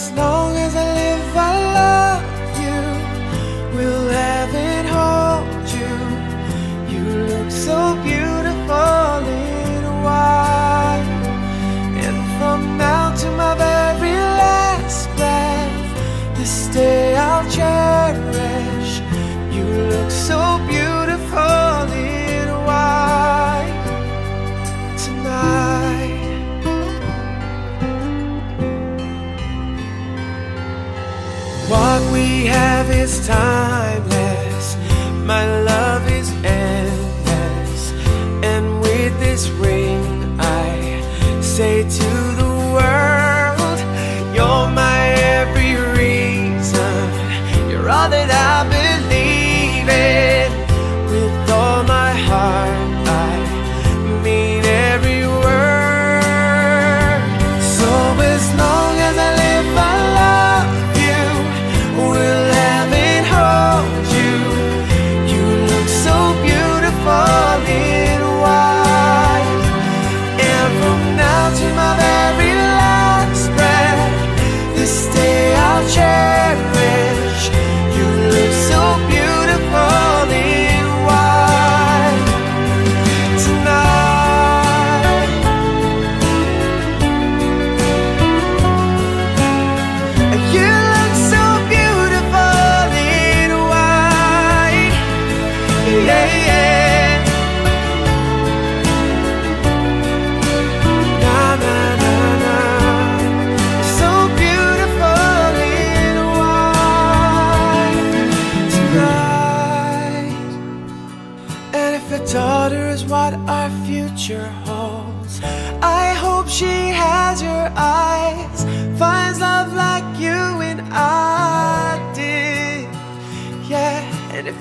As long as I live, I love you. Will heaven hold you? You look so beautiful in white. And from now to my very last breath, this day I'll cherish. You look so beautiful. this time.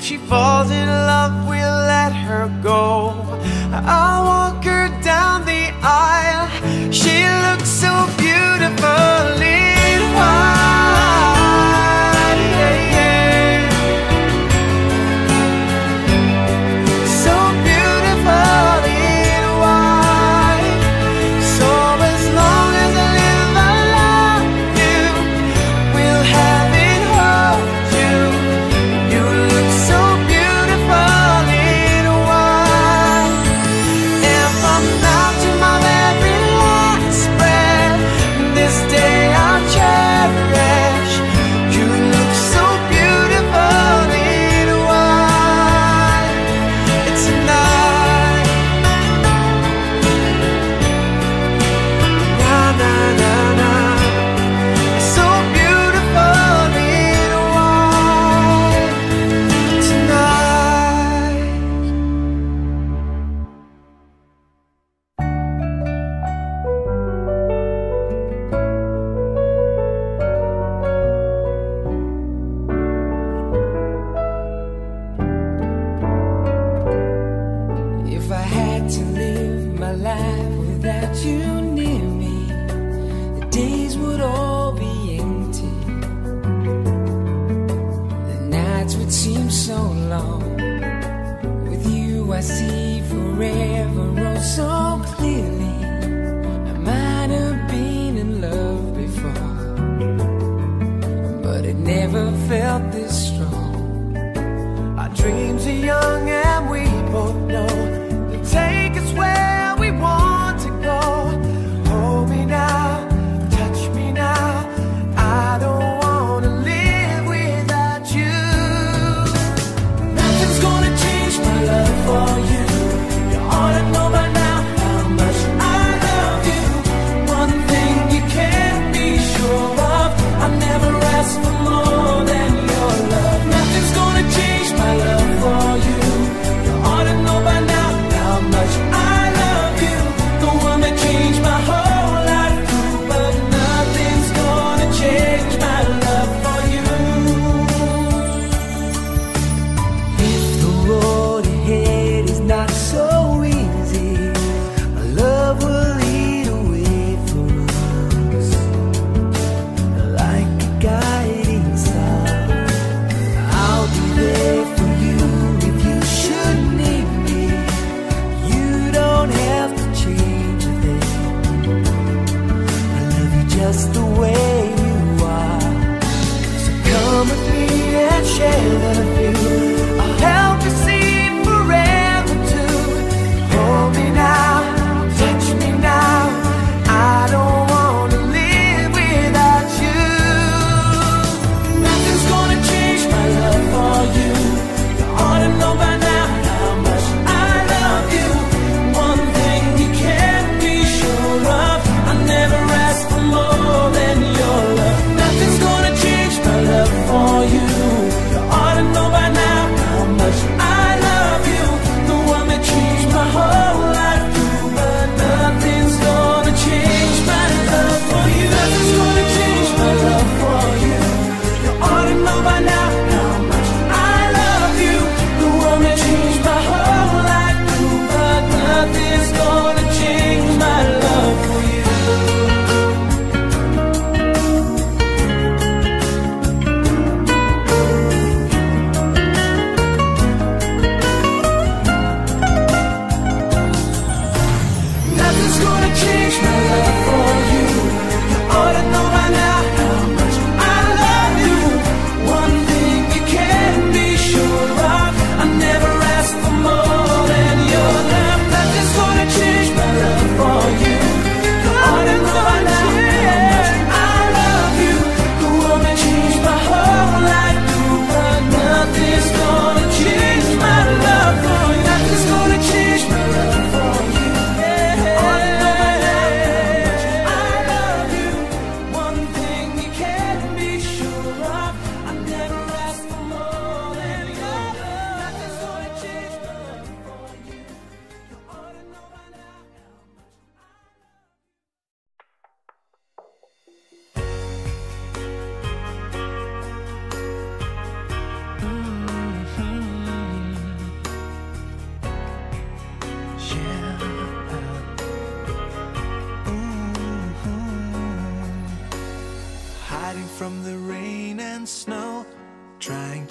She falls.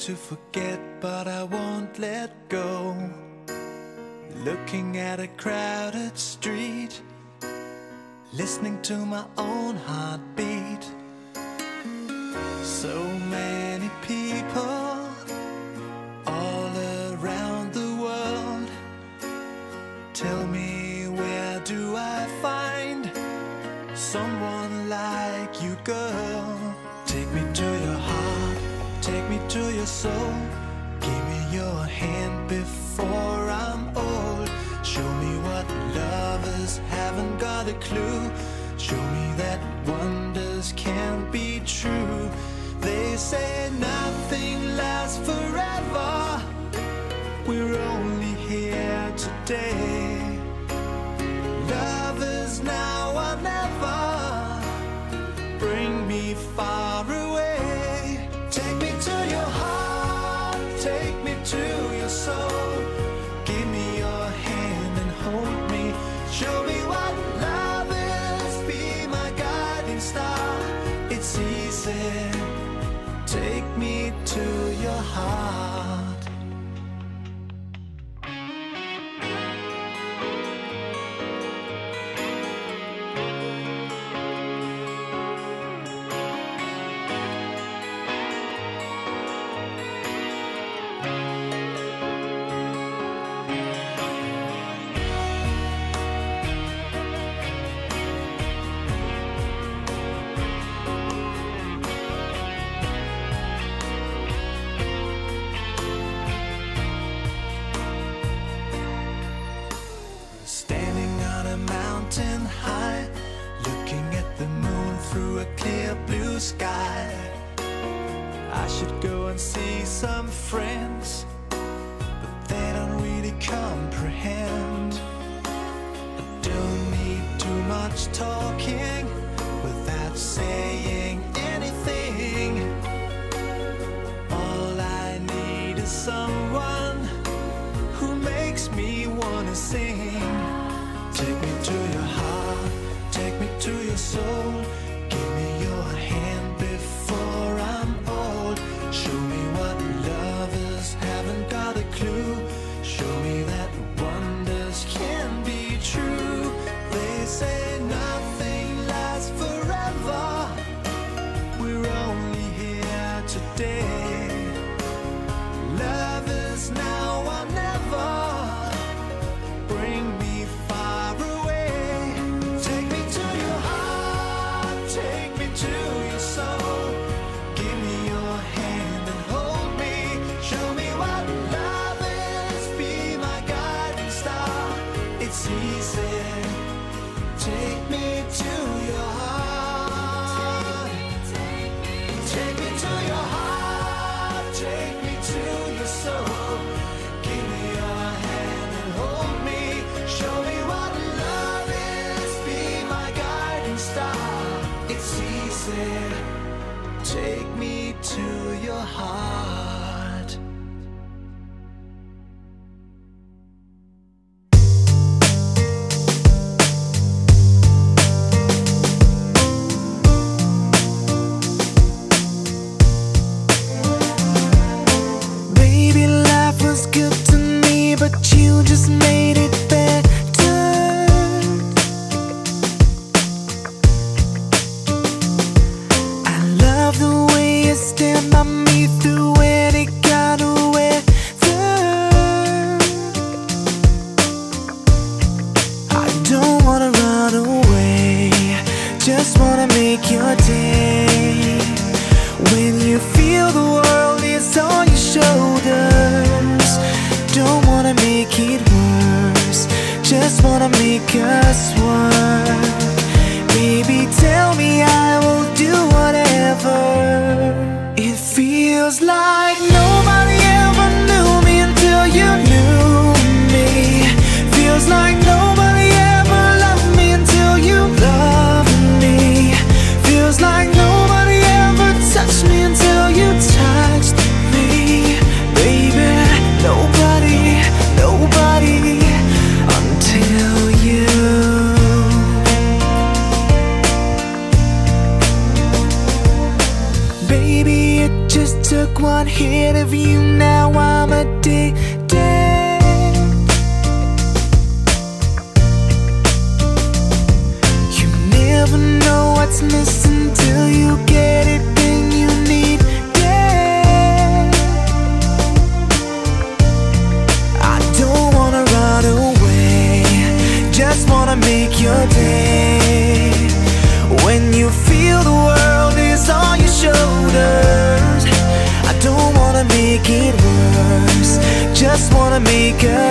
to forget, but I won't let go. Looking at a crowded street, listening to my own heartbeat. So many So, Give me your hand before I'm old. Show me what lovers haven't got a clue. Make me, girl.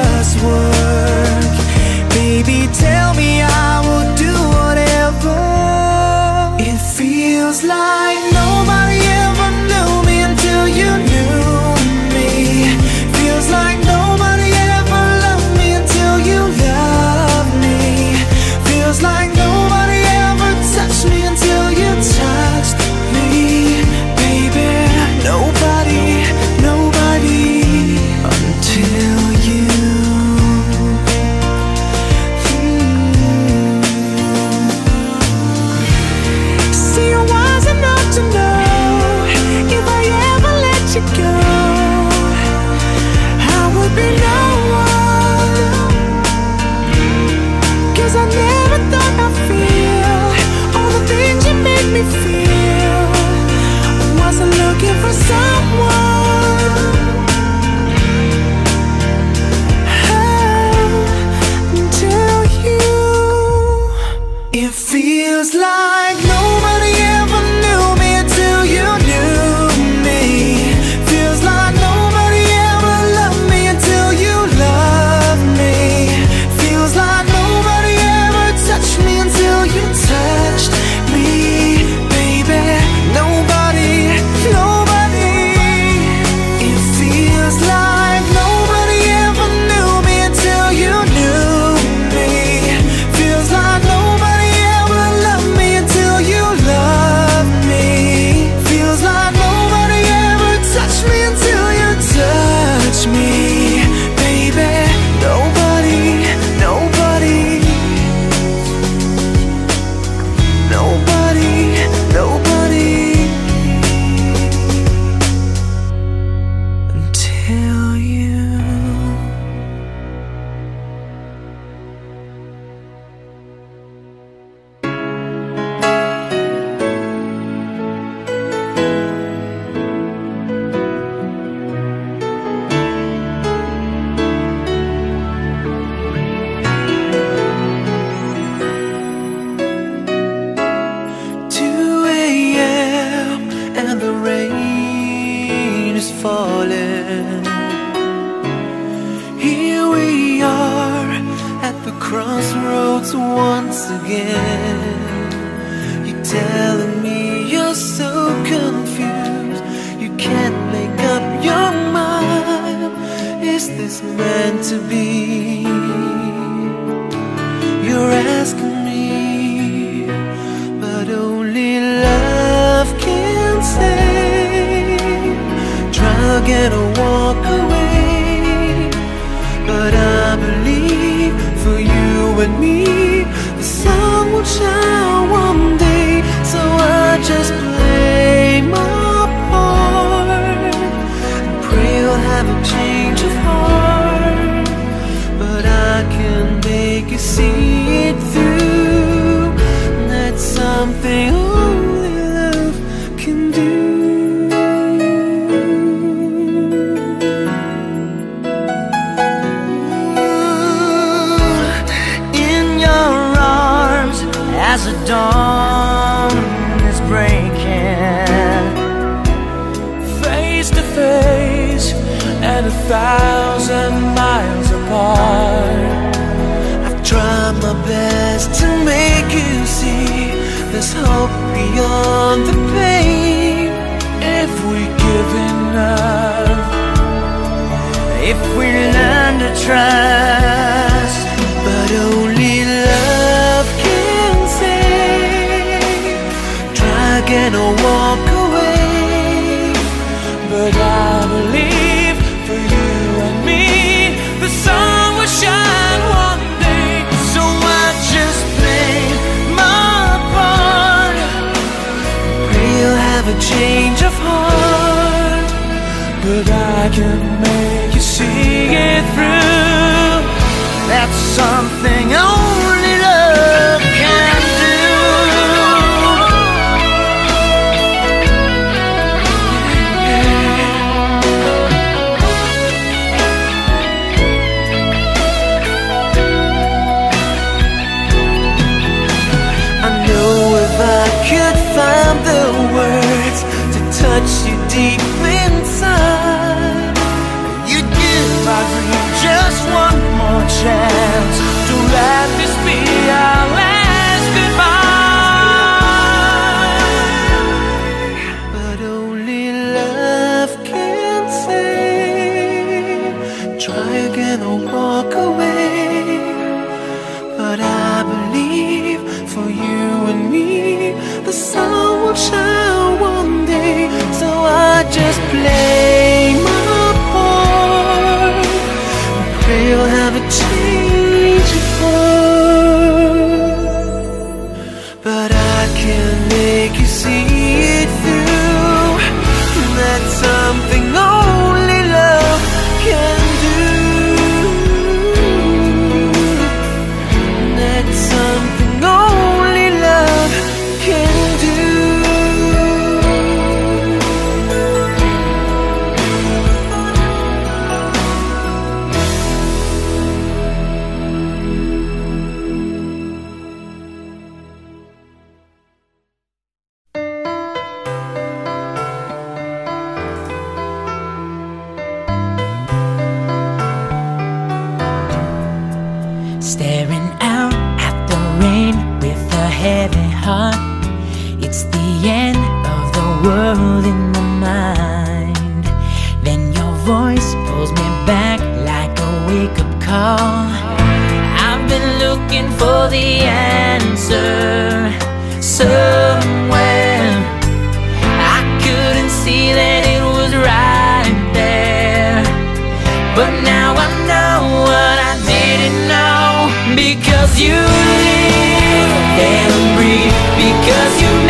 to make you see There's hope beyond the pain. If we give enough If we learn to try. change of heart, but I can make. deep inside. You'd give my dream just one more chance. to let this be our last goodbye. But only love can say, Try again or walk away. But I believe for you and me, the sun will shine. Cause you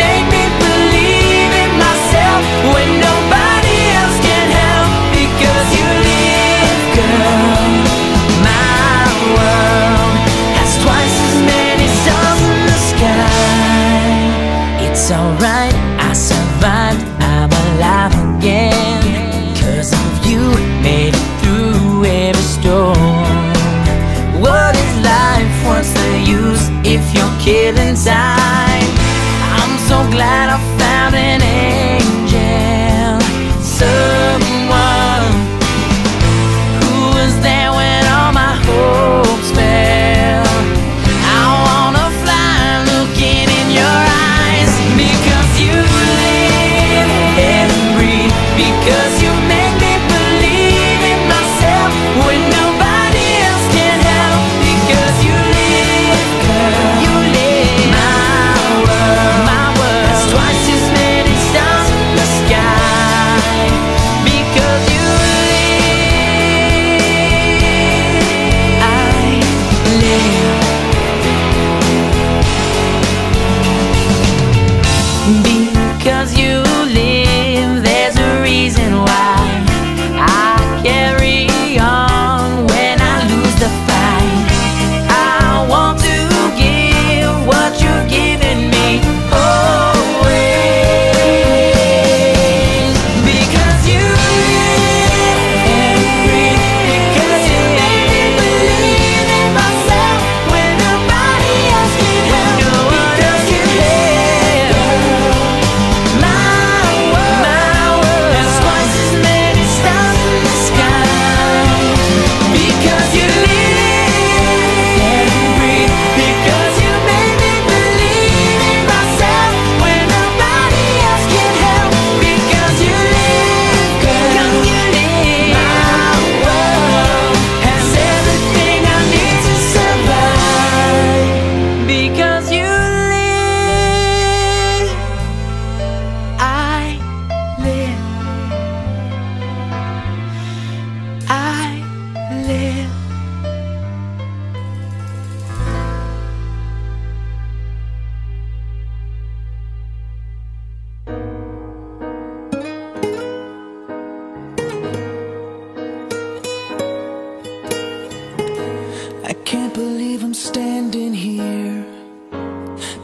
I'm standing here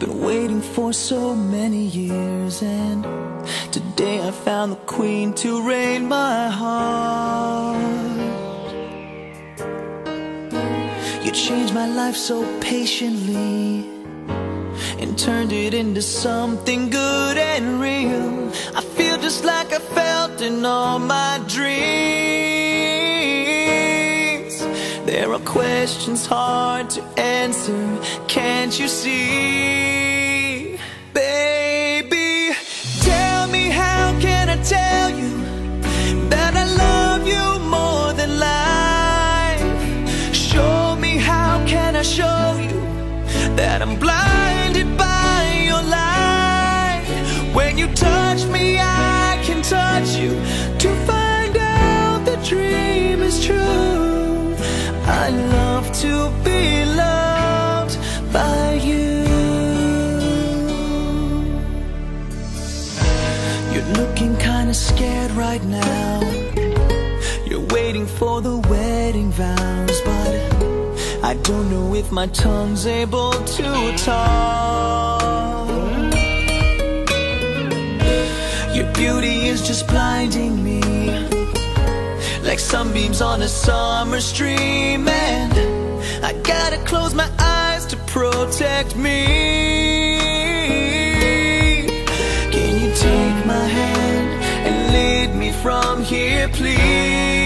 Been waiting for so many years And today I found the queen to reign my heart. You changed my life so patiently And turned it into something good and real. I feel just like I felt in all my dreams. There are questions hard to answer, can't you see? Baby, tell me how can I tell you that I love you more than life? Show me how can I show you that I'm blinded by your light? When you touch me, I can touch you to find out the. I love to be loved by you. You're looking kinda scared right now. You're waiting for the wedding vows, but I don't know if my tongue's able to talk. Your beauty is just blinding me like sunbeams on a summer stream, and I gotta close my eyes to protect me. Can you take my hand and lead me from here, please?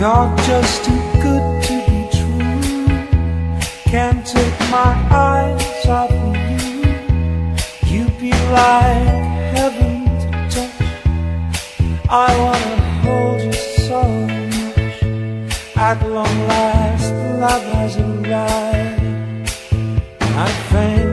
You're just too good to be true. Can't take my eyes off of you. You be like heaven to touch. I wanna hold you so much. At long last, love has arrived. I thank